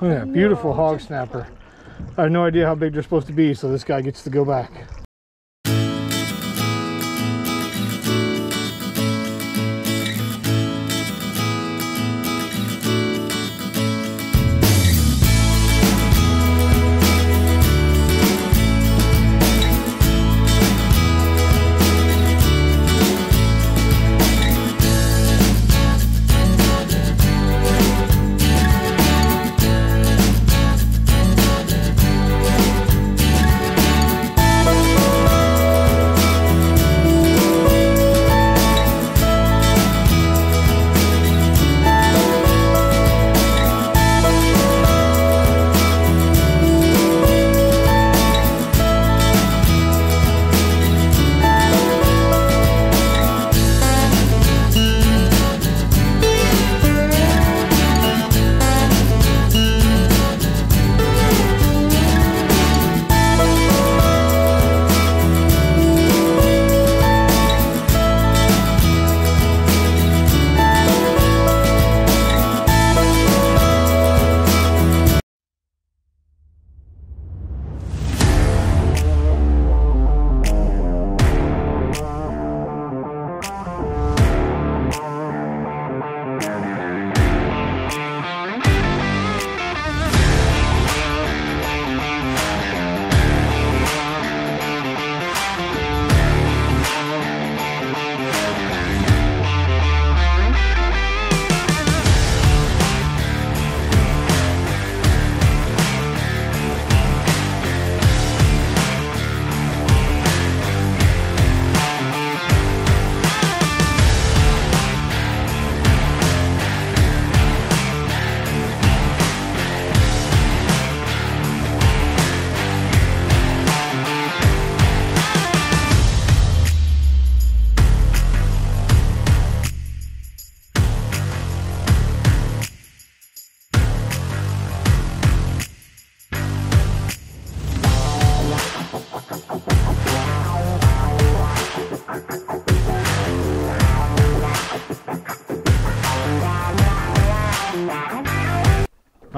Look at that beautiful No, hog snapper. I have no idea how big they're supposed to be, so this guy gets to go back.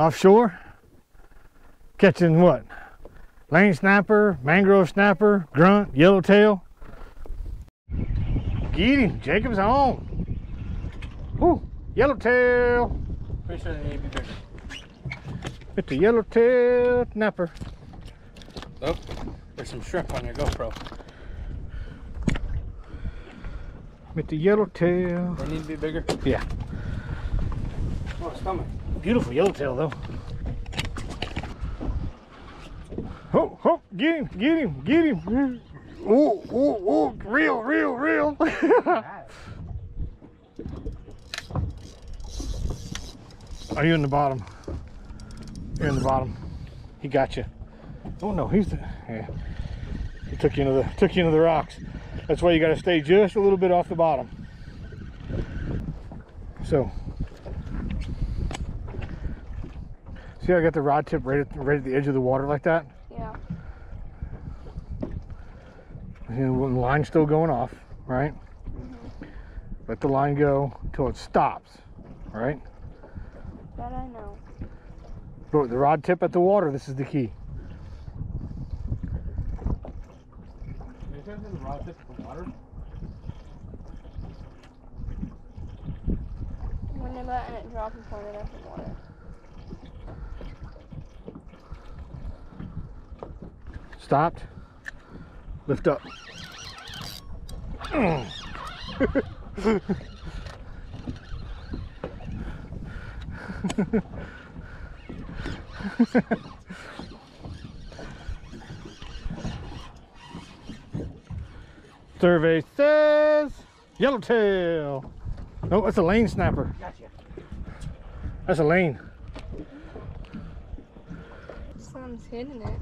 Offshore, catching what? Lane snapper, mangrove snapper, grunt, yellowtail. Get him, Jacob's home. Woo, yellowtail. Pretty sure they need to be bigger. It's a yellowtail snapper. Oh, there's some shrimp on your GoPro. It's the yellowtail. They need to be bigger. Yeah. Oh, it's coming. Beautiful yellowtail though. Oh, oh, get him, get him, get him. Oh, oh, oh, reel, reel, reel. Are you in the bottom? You're in the bottom. He got you. Oh no, he's the, yeah. He took you into the took you into the rocks. That's why you got to stay just a little bit off the bottom. So, see, how I got the rod tip right at right at the edge of the water like that. Yeah. And the line's still going off, right? Mm -hmm. Let the line go until it stops, right? That I know. But the rod tip at the water, this is the key. Is there the rod tip for water? When you're letting it drop and point it at the water. Stopped. Lift up. Survey says yellowtail. No, that's a lane snapper. Gotcha. That's a lane. Someone's hitting it.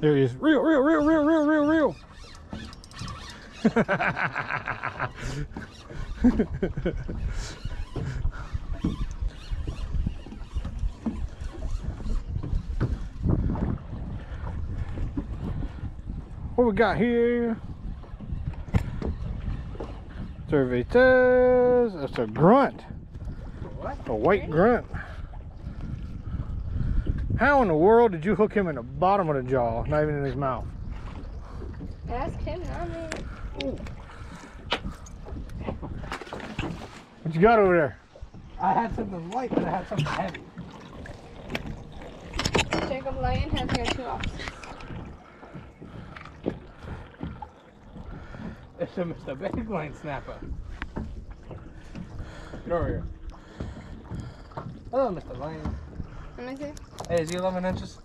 There he is. Reel, reel, reel, reel, reel, reel, reel. what we got here? Survey says that's a grunt, What? a white grunt. How in the world did you hook him in the bottom of the jaw, not even in his mouth? Ask him, not me. What you got over there? I had something light, but I had something heavy. Jacob Lane has here two options. It's a Mr. Big Line Snapper. Get over here. Hello, Mr. Lane. Let me see. Hey, is he 11 inches?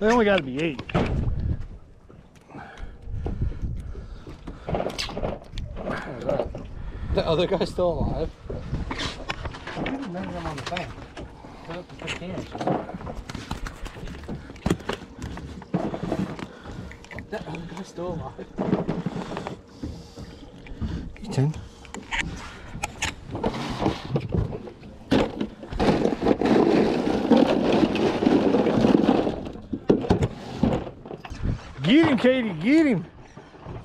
They only got to be eight. That? The other guy's still alive? I didn't measure him on the thing. Put up to 15 inches. That other guy's still alive? He's ten. Get him, Katie, get him.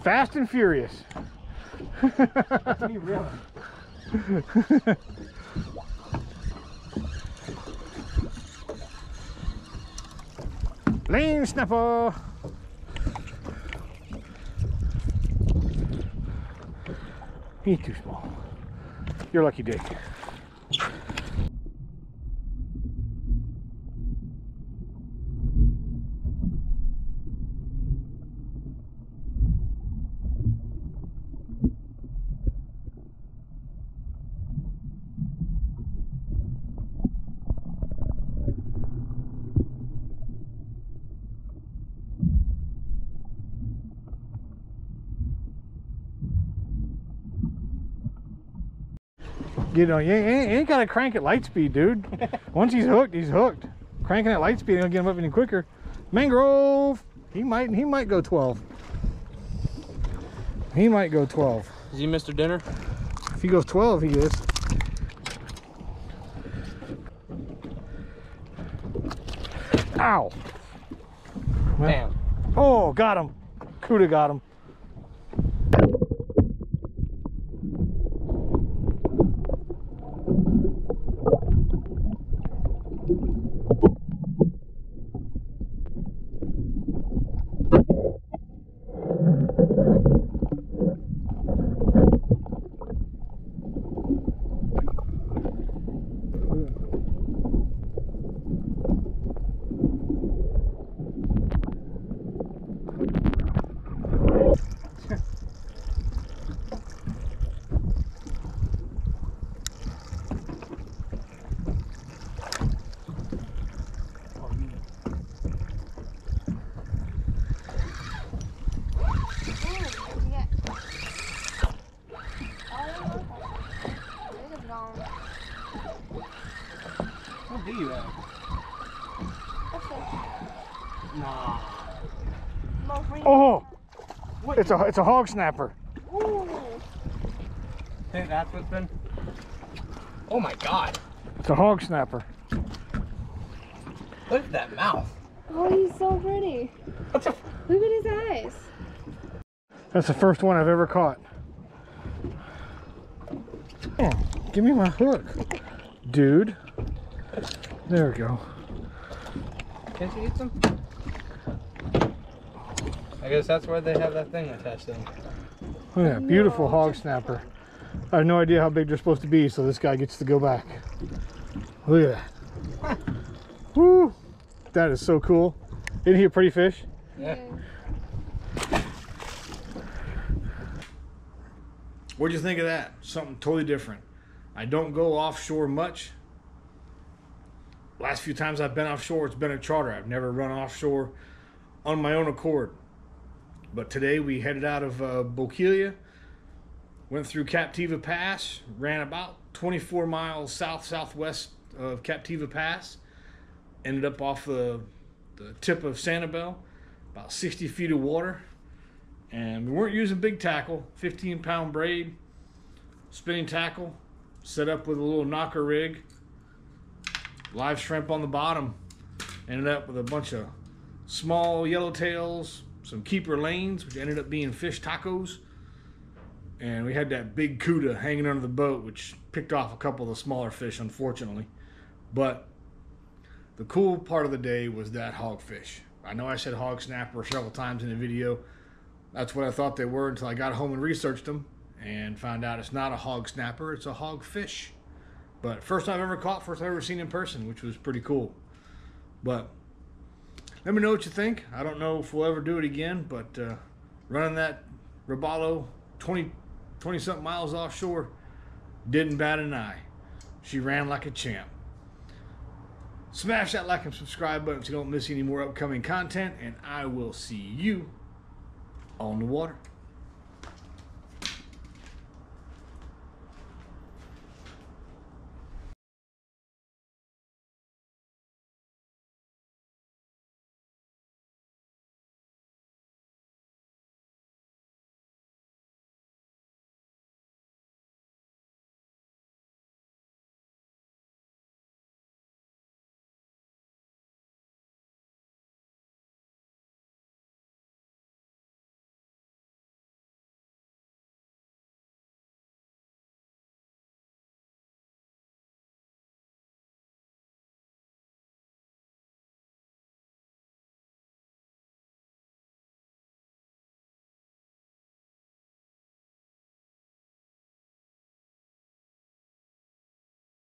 Fast and furious. Lane snapper. He's too small. You're lucky, Dick. You know, you ain't, ain't got to crank at light speed, dude. Once he's hooked, he's hooked. Cranking at light speed ain't gonna get him up any quicker. Mangrove, he might, he might go 12. He might go 12. Is he Mr. Dinner? If he goes 12, he is. Ow. Well, Damn. Oh, got him. Cuda got him. What do you have? Nah. Oh, What? it's a it's a hog snapper. Ooh. Think that's what's been? Oh my god. It's a hog snapper. Look at that mouth. Oh, he's so pretty. What's a Look at his eyes. That's the first one I've ever caught. Oh, give me my hook, dude. There we go. Can't you eat them? I guess that's where they have that thing attached to them. Look at that beautiful hog snapper. I have no idea how big they're supposed to be, so this guy gets to go back. Look at that. Woo! That is so cool. Isn't he a pretty fish? Yeah. What'd you think of that? Something totally different. I don't go offshore much. Last few times I've been offshore, it's been a charter. I've never run offshore on my own accord. But today we headed out of uh, went through Captiva Pass, ran about 24 miles south southwest of Captiva Pass, ended up off the, the tip of Sanibel, about 60 feet of water, and we weren't using big tackle 15 pound braid spinning tackle set up with a little knocker rig live shrimp on the bottom ended up with a bunch of small yellowtails some keeper lanes which ended up being fish tacos and we had that big cuda hanging under the boat, which picked off a couple of the smaller fish, unfortunately. But the cool part of the day was that hogfish. I know I said hog snapper several times in the video. That's what I thought they were until I got home and researched them and found out it's not a hog snapper, it's a hogfish. But first time I've ever caught, first I've ever seen in person, which was pretty cool. But let me know what you think. I don't know if we'll ever do it again, but uh, running that Robalo 20, 20 something miles offshore didn't bat an eye. She ran like a champ. Smash that like and subscribe button so you don't miss any more upcoming content, and I will see you on the water.